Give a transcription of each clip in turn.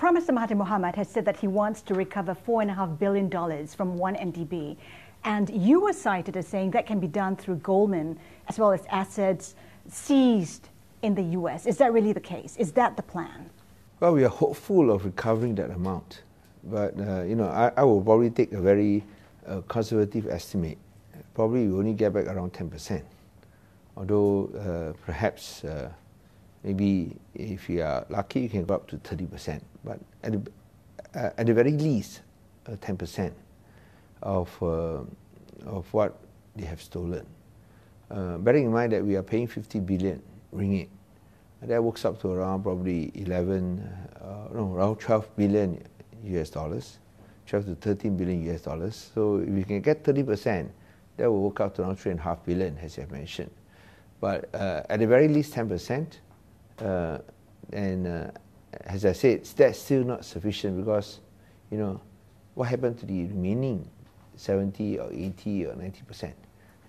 Prime Minister Mahathir Mohamad has said that he wants to recover $4.5 billion from 1MDB. And you were cited as saying that can be done through Goldman as well as assets seized in the US. Is that really the case? Is that the plan? Well, we are hopeful of recovering that amount. But, uh, you know, I, I, will probably take a very uh, conservative estimate. Probably we only get back around 10%. Although uh, perhaps uh, maybe if you are lucky, you can go up to 30%. But at the, uh, at the very least, 10% of, uh, of what they have stolen. Uh, bearing in mind that we are paying 50 billion ringgit, that works up to around probably 11, uh, no, around 12 billion US dollars, 12 to 13 billion US dollars. So if we can get 30%, that will work out to around 3.5 billion, as you have mentioned. But uh, at the very least 10%, uh, and uh, as I said, that's still not sufficient because, you know, what happened to the remaining 70 or 80 or 90 percent.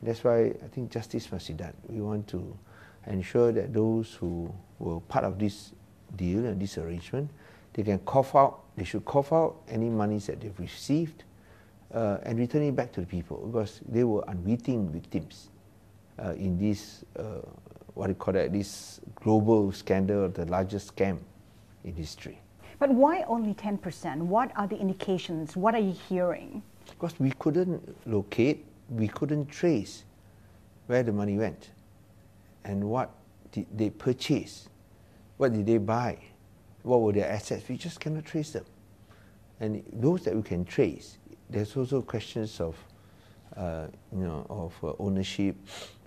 That's why I think justice must be done. We want to ensure that those who were part of this deal and this arrangement, they can cough out, they should cough out any monies that they've received uh, and return it back to the people because they were unwitting victims uh, in this, uh, what do you call that, this global scandal, the largest scam in history. But why only 10%? What are the indications? What are you hearing? Because we couldn't locate, we couldn't trace where the money went and what did they purchase, what did they buy, what were their assets. We just cannot trace them. And those that we can trace, there's also questions of, uh, you know, of uh, ownership,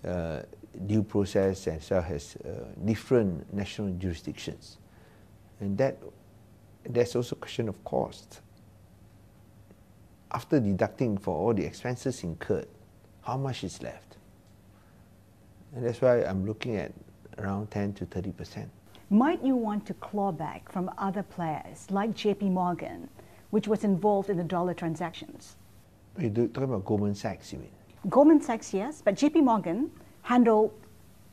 uh, due process, as well as uh, different national jurisdictions. And that, there's also a question of cost after deducting for all the expenses incurred, how much is left? And that's why I'm looking at around 10 to 30 percent. Might you want to claw back from other players like JP Morgan, which was involved in the dollar transactions? You're talking about Goldman Sachs, you mean? Goldman Sachs, yes, but JP Morgan handled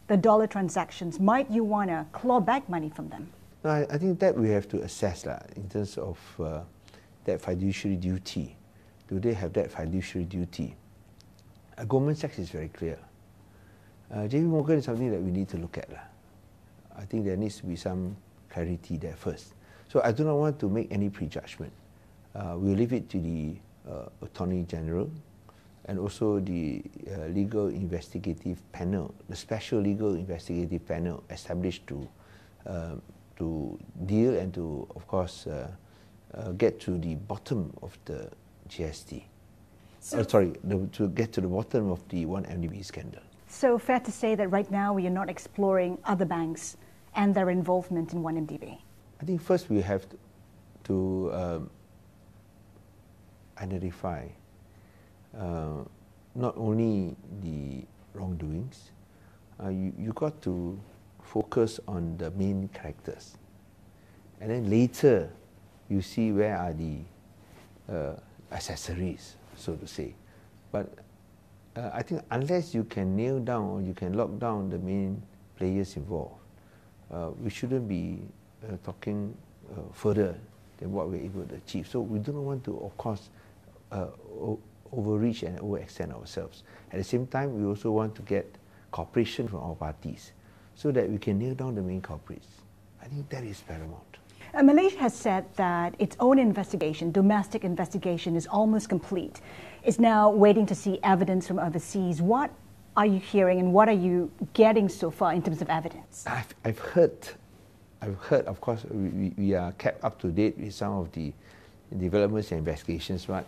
the dollar transactions. Might you want to claw back money from them? No, I, I think that we have to assess la, in terms of uh, that fiduciary duty do they have that fiduciary duty? Uh, Goldman Sachs is very clear. Uh, JP Morgan is something that we need to look at. I think there needs to be some clarity there first. So I do not want to make any prejudgment. Uh, we'll leave it to the uh, Attorney General and also the uh, legal investigative panel, the special legal investigative panel established to uh, to deal and to, of course, uh, uh, get to the bottom of the GST. So, uh, sorry, the, to get to the bottom of the 1MDB scandal. So fair to say that right now we are not exploring other banks and their involvement in 1MDB? I think first we have to, to um, identify uh, not only the wrongdoings, uh, you, you got to focus on the main characters. And then later, you see where are the uh, accessories, so to say. But uh, I think unless you can nail down or you can lock down the main players involved, uh, we shouldn't be uh, talking uh, further than what we're able to achieve. So we do not want to, of course, uh, overreach and overextend ourselves. At the same time, we also want to get cooperation from all parties so that we can nail down the main culprits. I think that is paramount. Uh, Malaysia has said that its own investigation, domestic investigation, is almost complete. It's now waiting to see evidence from overseas. What are you hearing and what are you getting so far in terms of evidence? I've, I've heard, I've heard, of course, we, we are kept up to date with some of the developments and investigations, but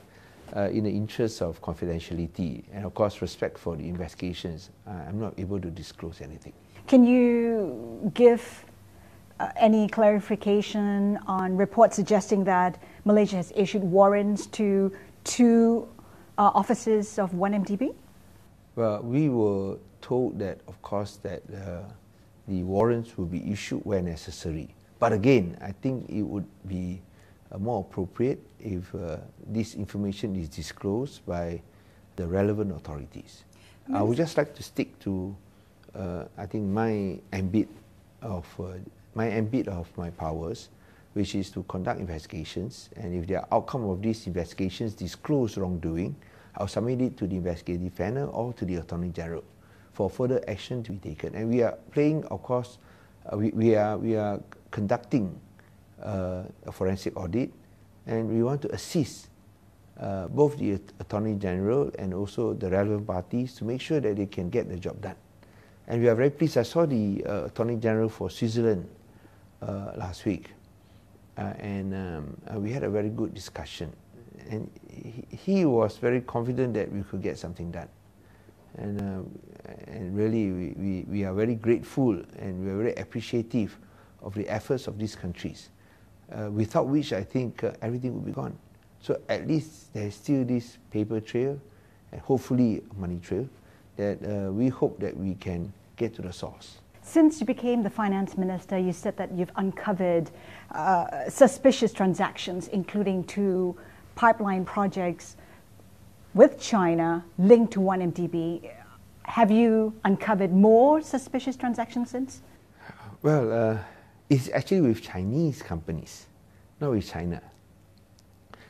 uh, in the interest of confidentiality and, of course, respect for the investigations, uh, I'm not able to disclose anything. Can you give uh, any clarification on reports suggesting that Malaysia has issued warrants to two uh, officers of 1MDB? Well, we were told that, of course, that uh, the warrants will be issued where necessary. But again, I think it would be more appropriate if uh, this information is disclosed by the relevant authorities. I would just like to stick to, uh, I think, my ambit of my ambit of my powers which is to conduct investigations, and if the outcome of these investigations disclose wrongdoing, I'll submit it to the investigative panel or to the Attorney General for further action to be taken. And we are playing, of course, uh, we, we, are, we are conducting uh, a forensic audit, and we want to assist uh, both the Attorney General and also the relevant parties to make sure that they can get the job done. And we are very pleased. I saw the uh, Attorney General for Switzerland uh, last week, uh, and um, uh, we had a very good discussion. And he, he, was very confident that we could get something done. And, and really, we, we, we, are very grateful and we are very appreciative of the efforts of these countries, without which I think everything would be gone. So at least there's still this paper trail and hopefully money trail that uh, we hope that we can get to the source. Since you became the finance minister, you said that you've uncovered uh, suspicious transactions, including two pipeline projects with China linked to 1MDB. Have you uncovered more suspicious transactions since? Well, it's actually with Chinese companies, not with China.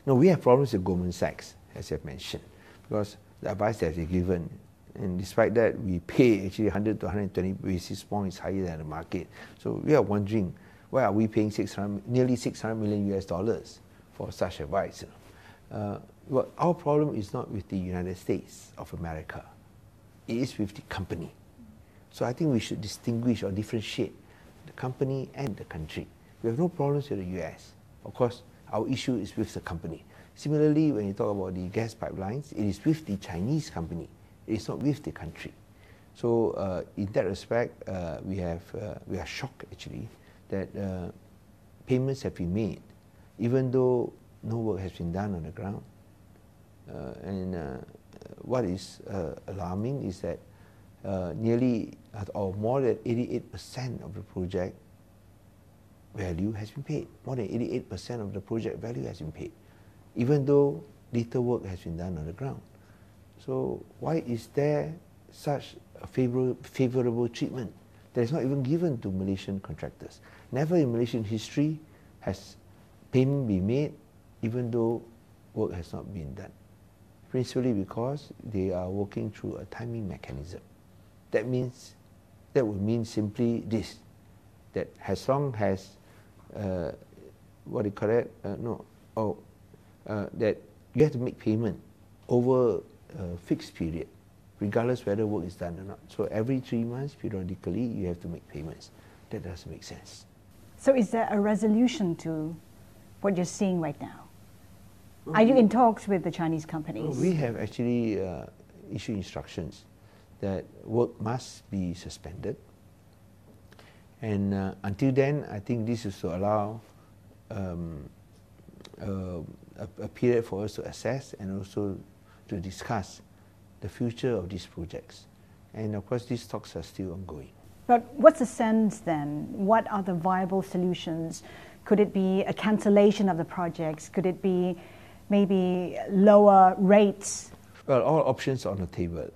Now, we have problems with Goldman Sachs, as I've mentioned, because the advice that they've given, and despite that, we pay actually 100 to 120 basis points higher than the market. So we are wondering, why are we paying 600, nearly 600 million US dollars for such advice? Uh, well, our problem is not with the United States of America. It is with the company. So I think we should distinguish or differentiate the company and the country. We have no problems with the US. Of course, our issue is with the company. Similarly, when you talk about the gas pipelines, it is with the Chinese company. It is not with the country. So uh, in that respect, uh, we have uh, we are shocked actually that uh, payments have been made, even though no work has been done on the ground. Uh, and uh, what is alarming is that nearly or more than 88% of the project value has been paid. More than 88% of the project value has been paid, even though little work has been done on the ground. So why is there such a favorable, favorable treatment that is not even given to Malaysian contractors? Never in Malaysian history has payment been made even though work has not been done. Principally because they are working through a timing mechanism. That means, that would mean simply this, that as long as uh, what do you call it? Uh, no, oh, uh, that you have to make payment over a fixed period, regardless whether work is done or not. So every three months, periodically, you have to make payments. That doesn't make sense. So is there a resolution to what you're seeing right now? Are you in talks with the Chinese companies? We have actually uh, issued instructions that work must be suspended and uh, until then, I think this is to allow um, uh, a, a, period for us to assess and also to discuss the future of these projects. And of course, these talks are still ongoing. But what's the sense then? What are the viable solutions? Could it be a cancellation of the projects? Could it be maybe lower rates? Well, all options are on the table.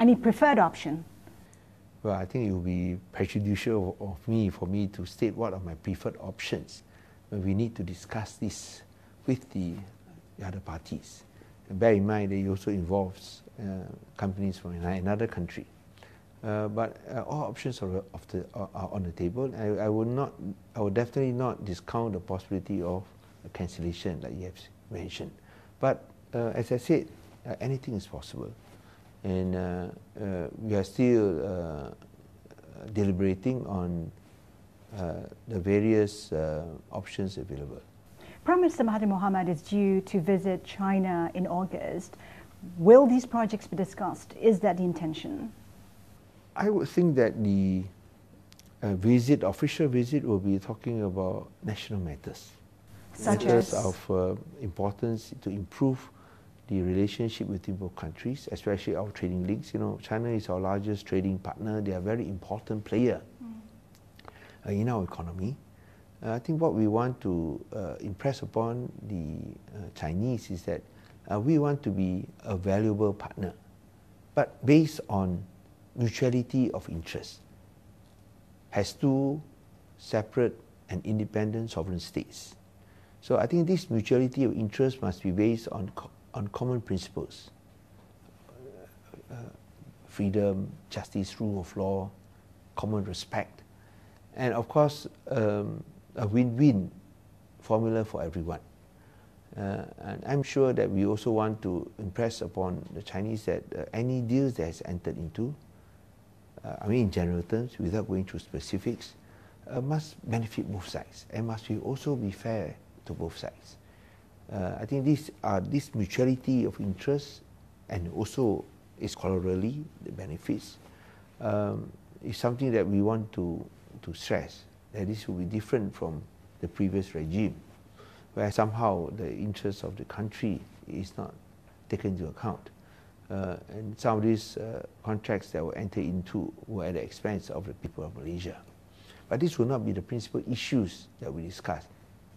Any preferred option? well, I think it would be prejudicial of, me for me to state what are my preferred options. But we need to discuss this with the, the other parties. And bear in mind that it also involves uh, companies from another country. Uh, but uh, all options are, the, are, on the table. I, I, will not, I will definitely not discount the possibility of cancellation, like you have mentioned. But uh, as I said, uh, anything is possible and uh, uh, we are still uh, deliberating on the various options available. Prime Minister Mahathir Mohamad is due to visit China in August. Will these projects be discussed? Is that the intention? I would think that the uh, visit, official visit, will be talking about national matters. Such matters as? of uh, importance to improve the relationship between both countries, especially our trading links. You know, China is our largest trading partner. They are a very important player uh, in our economy. Uh, I think what we want to uh, impress upon the uh, Chinese is that uh, we want to be a valuable partner, but based on mutuality of interest. Has two separate and independent sovereign states. So I think this mutuality of interest must be based on, on common principles. Uh, freedom, justice, rule of law, common respect, and of course um, a win-win formula for everyone. Uh, and I'm sure that we also want to impress upon the Chinese that uh, any deals that has entered into, uh, I mean in general terms, without going through specifics, uh, must benefit both sides and must be also be fair to both sides. Uh, I think this, uh, this mutuality of interest and also its corollary, the benefits, um, is something that we want to, to stress, that this will be different from the previous regime where somehow the interest of the country is not taken into account. Uh, and some of these uh, contracts that were entered into were at the expense of the people of Malaysia. But this will not be the principal issues that we discuss,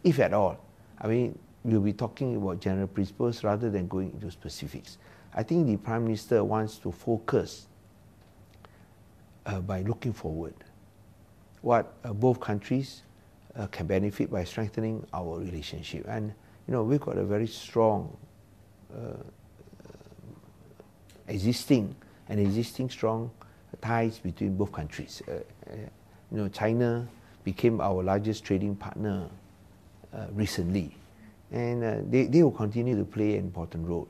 if at all. I mean, we'll be talking about general principles rather than going into specifics. I think the Prime Minister wants to focus uh, by looking forward what uh, both countries uh, can benefit by strengthening our relationship. And you know, we've got a very strong uh, existing and existing strong ties between both countries. Uh, uh, you know, China became our largest trading partner uh, recently, and uh, they, they will continue to play an important role.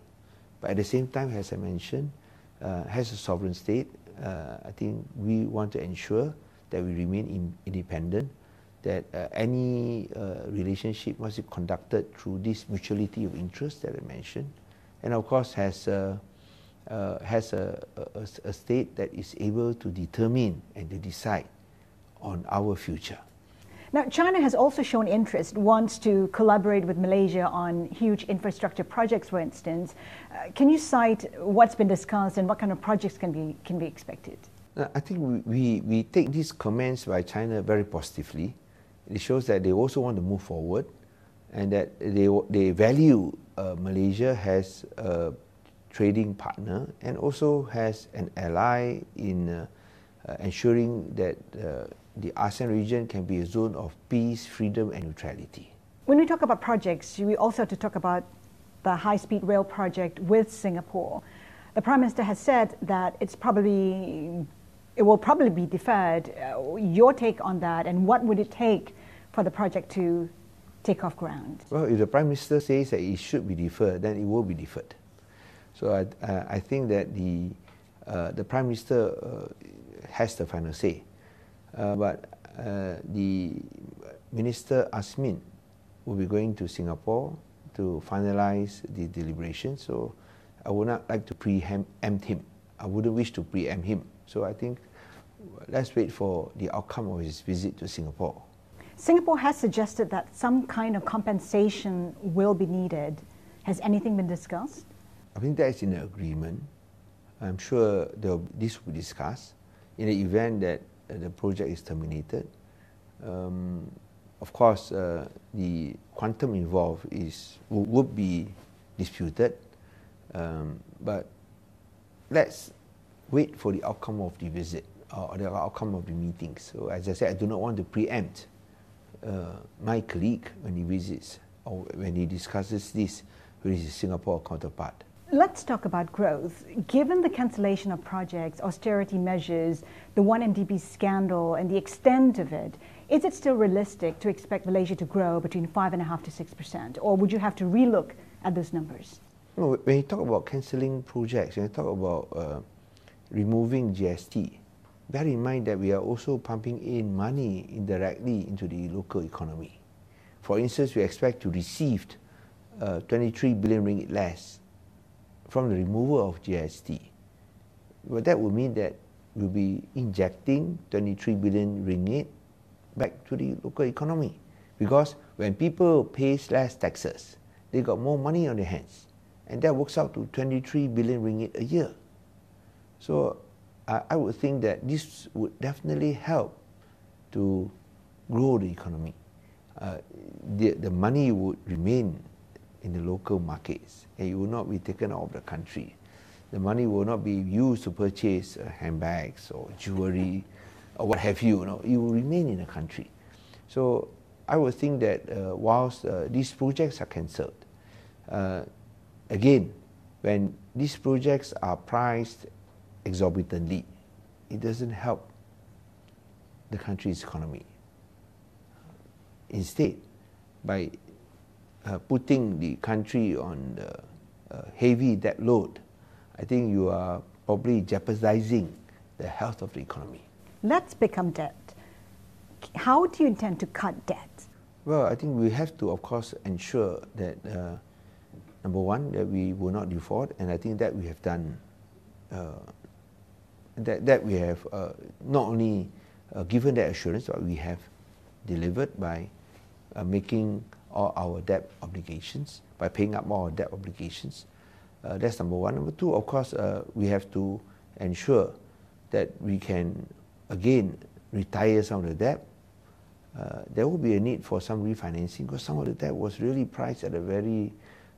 But at the same time, as I mentioned, as a sovereign state, I think we want to ensure that we remain in, independent that uh, any uh, relationship must be conducted through this mutuality of interest that I mentioned, and of course has a, uh, has a, a, a, state that is able to determine and to decide on our future. Now, China has also shown interest, wants to collaborate with Malaysia on huge infrastructure projects, for instance. Uh, can you cite what's been discussed and what kind of projects can be, can be expected? Uh, I think we, we, take these comments by China very positively it shows that they also want to move forward and that they, they value uh, Malaysia as a trading partner and also has an ally in uh, uh, ensuring that uh, the ASEAN region can be a zone of peace, freedom, and neutrality. When we talk about projects, we also have to talk about the high speed rail project with Singapore. The Prime Minister has said that it's probably it will probably be deferred. Uh, your take on that, and what would it take for the project to take off ground? Well, if the Prime Minister says that it should be deferred, then it will be deferred. So I, I think that the, uh, the Prime Minister uh, has the final say. Uh, but uh, the Minister Azmin will be going to Singapore to finalize the deliberations. So I would not like to preempt him. I wouldn't wish to preempt him. So I think let's wait for the outcome of his visit to Singapore. Singapore has suggested that some kind of compensation will be needed. Has anything been discussed? I think that is in the agreement. I'm sure this will be discussed in the event that the project is terminated. Um, of course, uh, the quantum involved is would be disputed, um, but let's wait for the outcome of the visit or the outcome of the meeting. So, as I said, I do not want to preempt uh, my colleague when he visits or when he discusses this with his Singapore counterpart. Let's talk about growth. Given the cancellation of projects, austerity measures, the 1MDB scandal, and the extent of it, is it still realistic to expect Malaysia to grow between 5.5 to 6%? Or would you have to relook at those numbers? When you talk about cancelling projects, when you talk about uh, removing GST, bear in mind that we are also pumping in money indirectly into the local economy. For instance, we expect to receive uh, 23 billion ringgit less from the removal of GST. But that would mean that we'll be injecting 23 billion ringgit back to the local economy. Because when people pay less taxes, they got more money on their hands. And that works out to 23 billion ringgit a year. So I would think that this would definitely help to grow the economy. Uh, the, the money would remain in the local markets and it will not be taken out of the country. The money will not be used to purchase uh, handbags or jewelry or what have you. you know. It will remain in the country. So I would think that uh, whilst uh, these projects are cancelled, uh, again, when these projects are priced exorbitantly, it doesn't help the country's economy. Instead, by uh, putting the country on the uh, heavy debt load, I think you are probably jeopardizing the health of the economy. Let's become debt. How do you intend to cut debt? Well, I think we have to, of course, ensure that uh, number one that we will not default, and I think that we have done. Uh, that that we have uh, not only given that assurance, but we have delivered by making all our debt obligations, by paying up all our debt obligations. Uh, that's number one. Number two, of course, we have to ensure that we can again retire some of the debt uh, there will be a need for some refinancing because some of the debt was really priced at a very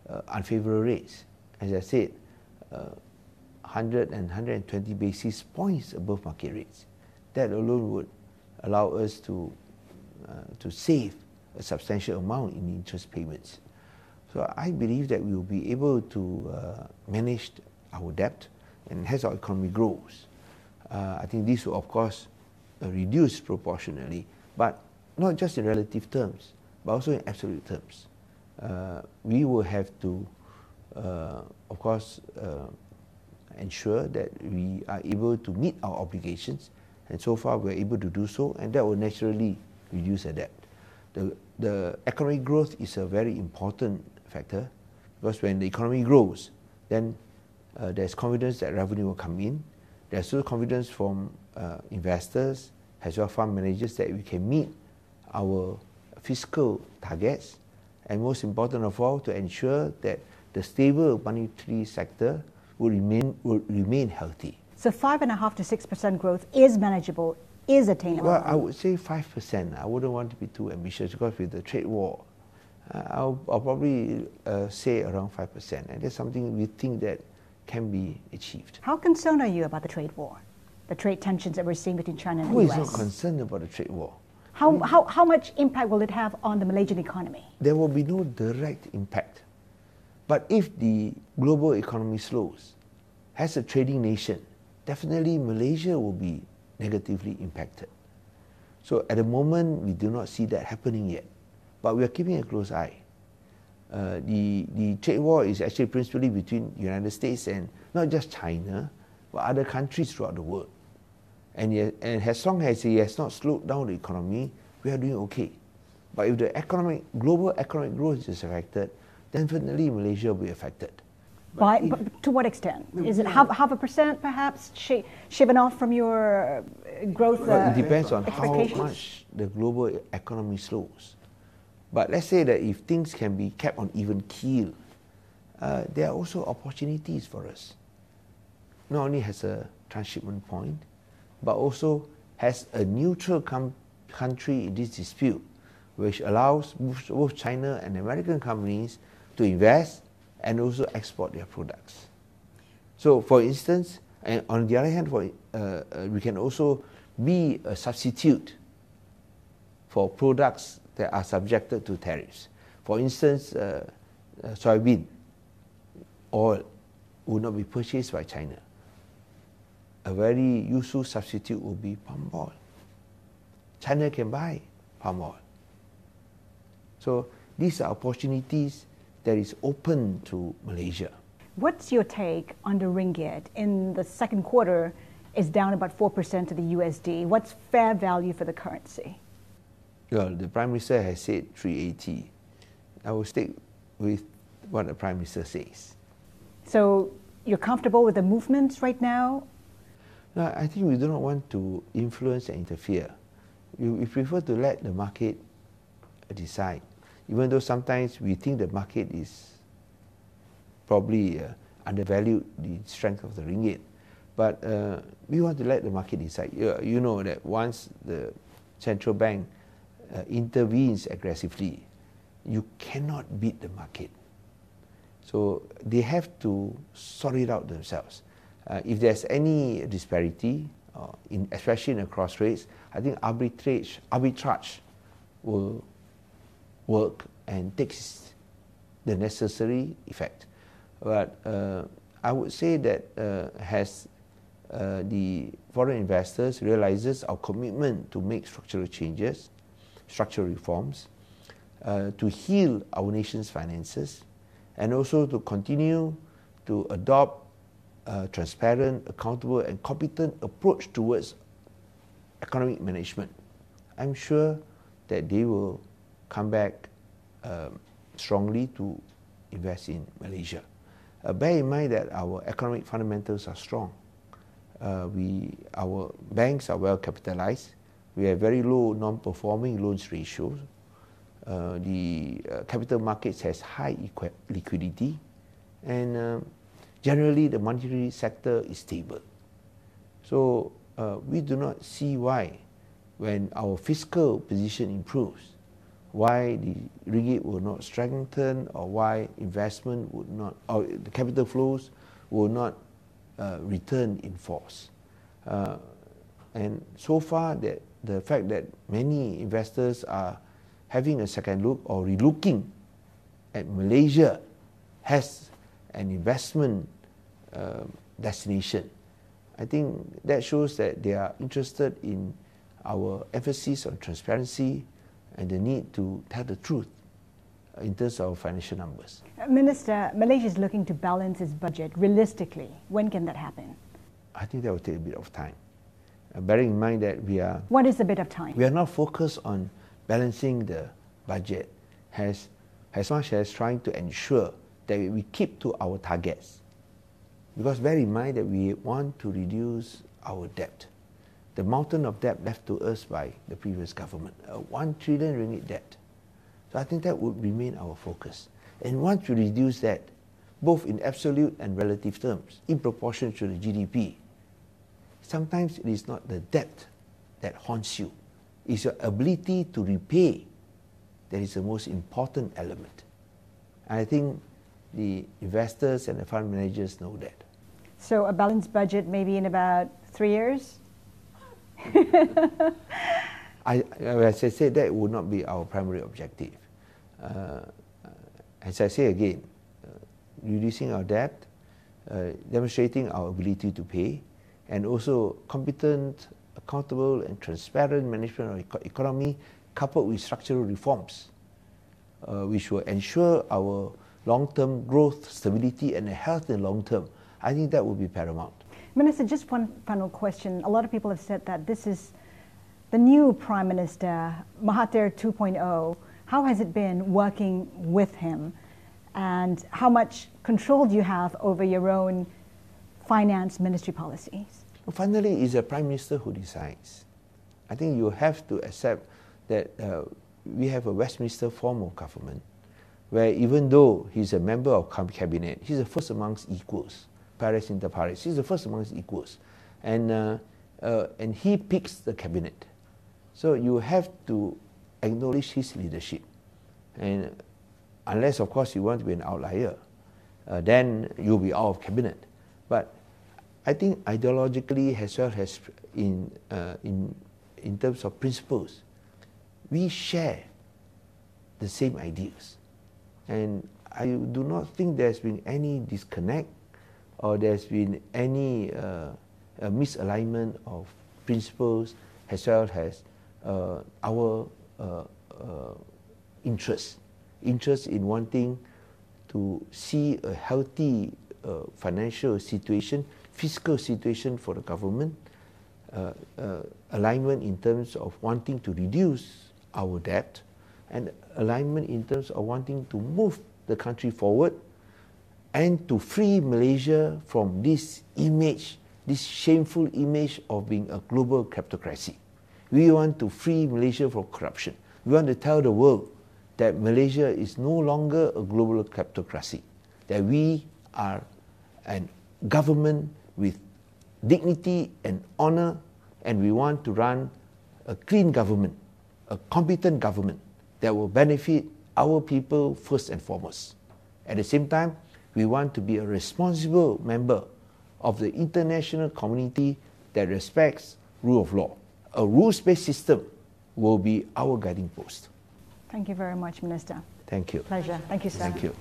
uh, unfavorable rates. As I said, uh, 100 and 120 basis points above market rates. That alone would allow us to, uh, to save a substantial amount in interest payments. So I believe that we will be able to uh, manage our debt and as our economy grows. Uh, I think this will of course reduce proportionally, but not just in relative terms, but also in absolute terms. Uh, we will have to, uh, of course, uh, ensure that we are able to meet our obligations, and so far we're able to do so, and that will naturally reduce the debt. The, the economic growth is a very important factor because when the economy grows, then uh, there's confidence that revenue will come in. There's also confidence from uh, investors as well fund managers that we can meet our fiscal targets, and most important of all, to ensure that the stable monetary sector will remain, will remain healthy. So five and a half to six percent growth is manageable, is attainable. Well, I would say five percent. I wouldn't want to be too ambitious because with the trade war, uh, I'll, I'll, probably uh, say around five percent, and that's something we think that can be achieved. How concerned are you about the trade war, the trade tensions that we're seeing between China and Who the US? Who is not concerned about the trade war? How, how, how much impact will it have on the Malaysian economy? There will be no direct impact. But if the global economy slows, as a trading nation, definitely Malaysia will be negatively impacted. So at the moment, we do not see that happening yet. But we are keeping a close eye. Uh, the, the trade war is actually principally between United States and not just China, but other countries throughout the world. And, yet, and as long as he has not slowed down the economy, we are doing okay. But if the economic, global economic growth is affected, then definitely Malaysia will be affected. By, to what extent? Is it half, half a percent perhaps sh- shaven off from your uh, growth? Well, it uh, depends on how much the global economy slows. But let's say that if things can be kept on even keel, uh, there are also opportunities for us. Not only has a transshipment point, but also has a neutral com- country in this dispute, which allows both China and American companies to invest and also export their products. So, for instance, and on the other hand, for, uh, uh, we can also be a substitute for products that are subjected to tariffs. For instance, uh, uh soybean oil would not be purchased by China a very useful substitute would be palm oil. China can buy palm oil. So these are opportunities that is open to Malaysia. What's your take on the ringgit? In the second quarter, is down about 4% to the USD. What's fair value for the currency? Well, the Prime Minister has said 380. I will stick with what the Prime Minister says. So you're comfortable with the movements right now? No, I think we do not want to influence and interfere. We, we prefer to let the market decide, even though sometimes we think the market is probably uh, undervalued the strength of the ringgit. But uh, we want to let the market decide. You, you know that once the central bank uh, intervenes aggressively, you cannot beat the market. So they have to sort it out themselves. Uh, if there's any disparity, uh, in, especially in the cross rates, I think arbitrage, arbitrage will work and takes the necessary effect. But uh, I would say that uh, has uh, the foreign investors realizes our commitment to make structural changes, structural reforms, uh, to heal our nation's finances, and also to continue to adopt a transparent, accountable, and competent approach towards economic management. I'm sure that they will come back um, strongly to invest in Malaysia. Uh, bear in mind that our economic fundamentals are strong. Uh, we, our banks are well capitalized. We have very low non-performing loans ratios. Uh, the uh, capital markets has high liquidity, and um, generally the monetary sector is stable. So uh, we do not see why, when our fiscal position improves, why the ringgit will not strengthen or why investment would not, or the capital flows will not uh, return in force. Uh, and so far, that the fact that many investors are having a second look or relooking at Malaysia has an investment uh, destination. I think that shows that they are interested in our emphasis on transparency, and the need to tell the truth in terms of financial numbers. Minister, Malaysia is looking to balance its budget realistically. When can that happen? I think that will take a bit of time. Uh, bearing in mind that we are. What is a bit of time? We are not focused on balancing the budget as, as much as trying to ensure that we keep to our targets. Because bear in mind that we want to reduce our debt the mountain of debt left to us by the previous government, a 1 trillion ringgit debt. So I think that would remain our focus. And once you reduce that, both in absolute and relative terms, in proportion to the GDP, sometimes it is not the debt that haunts you, it's your ability to repay that is the most important element. And I think the investors and the fund managers know that. So a balanced budget maybe in about three years? I, as I said, that would not be our primary objective. Uh, as I say again, uh, reducing our debt, uh, demonstrating our ability to pay, and also competent, accountable, and transparent management of the economy, coupled with structural reforms, uh, which will ensure our long-term growth, stability, and health in long term. I think that will be paramount. Minister, just one final question. A lot of people have said that this is the new Prime Minister, Mahathir 2.0. How has it been working with him? And how much control do you have over your own finance ministry policies? Well, finally, it's the Prime Minister who decides. I think you have to accept that uh, we have a Westminster form of government where even though he's a member of cabinet, he's the first amongst equals pares inter pares. He's the first amongst equals. And, uh, uh, and he picks the cabinet. So you have to acknowledge his leadership. And unless, of course, you want to be an outlier, uh, then you'll be out of cabinet. But I think ideologically, as well as in, uh, in, in terms of principles, we share the same ideas. And I do not think there's been any disconnect or there's been any uh, misalignment of principles as well as uh, our uh, interest, interest in wanting to see a healthy financial situation, fiscal situation for the government, alignment in terms of wanting to reduce our debt, and alignment in terms of wanting to move the country forward and to free Malaysia from this image, this shameful image of being a global kleptocracy. We want to free Malaysia from corruption. We want to tell the world that Malaysia is no longer a global kleptocracy, that we are a government with dignity and honor, and we want to run a clean government, a competent government that will benefit our people first and foremost. At the same time, we want to be a responsible member of the international community that respects rule of law. A rules-based system will be our guiding post. Thank you very much, Minister. Thank you. Pleasure. Thank you, sir. Thank you.